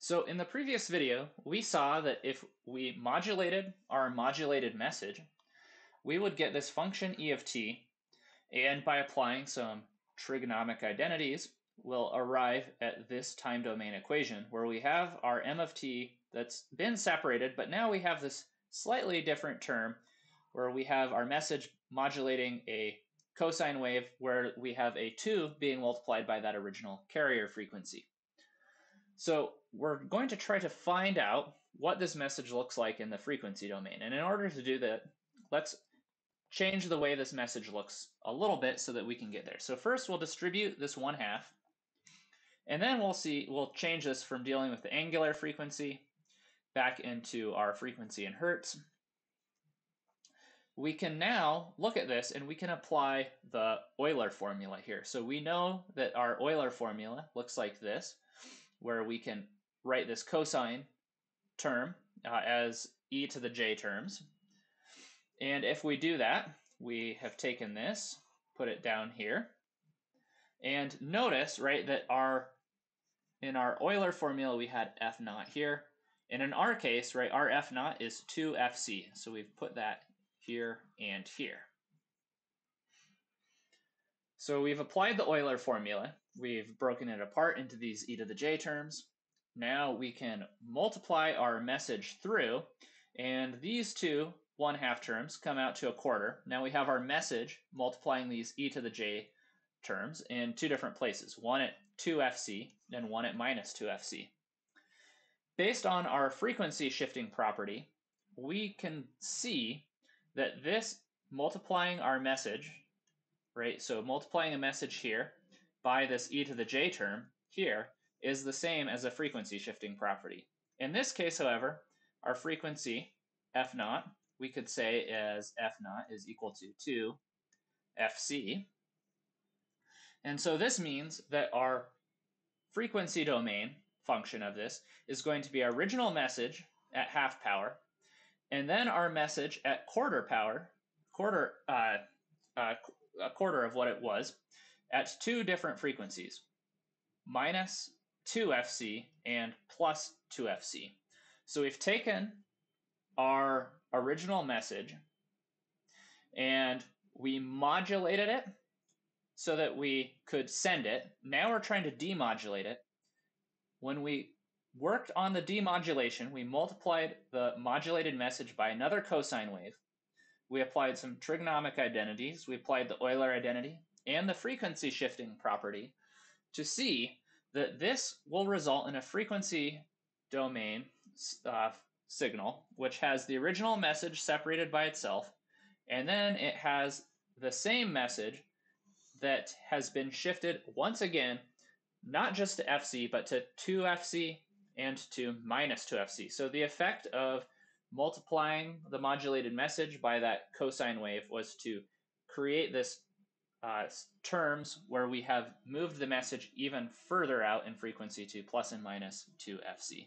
So in the previous video, we saw that if we modulated our modulated message, we would get this function e of t, and by applying some trigonomic identities, we'll arrive at this time domain equation where we have our m of t that's been separated, but now we have this slightly different term where we have our message modulating a cosine wave where we have a 2 being multiplied by that original carrier frequency. So we're going to try to find out what this message looks like in the frequency domain. And in order to do that, let's change the way this message looks a little bit so that we can get there. So first we'll distribute this one half, and then we'll see, we'll change this from dealing with the angular frequency back into our frequency in hertz. We can now look at this and we can apply the Euler formula here. So we know that our Euler formula looks like this where we can write this cosine term uh, as e to the j terms. And if we do that, we have taken this, put it down here, and notice, right, that our in our Euler formula we had f naught here, and in our case, right, our f naught is 2fc, so we've put that here and here. So we've applied the Euler formula. We've broken it apart into these e to the j terms. Now we can multiply our message through, and these two 1 half terms come out to a quarter. Now we have our message multiplying these e to the j terms in two different places, one at 2fc and one at minus 2fc. Based on our frequency shifting property, we can see that this multiplying our message right? So multiplying a message here by this e to the j term here is the same as a frequency shifting property. In this case, however, our frequency f naught, we could say as f naught is equal to 2 fc. And so this means that our frequency domain function of this is going to be our original message at half power, and then our message at quarter power, quarter uh, uh, a quarter of what it was at two different frequencies, minus 2fc and plus 2fc. So we've taken our original message and we modulated it so that we could send it. Now we're trying to demodulate it. When we worked on the demodulation, we multiplied the modulated message by another cosine wave we applied some trigonomic identities. We applied the Euler identity and the frequency shifting property to see that this will result in a frequency domain uh, signal, which has the original message separated by itself, and then it has the same message that has been shifted once again, not just to FC, but to 2FC and to minus 2FC. So the effect of multiplying the modulated message by that cosine wave was to create this uh, terms where we have moved the message even further out in frequency to plus and minus 2 FC.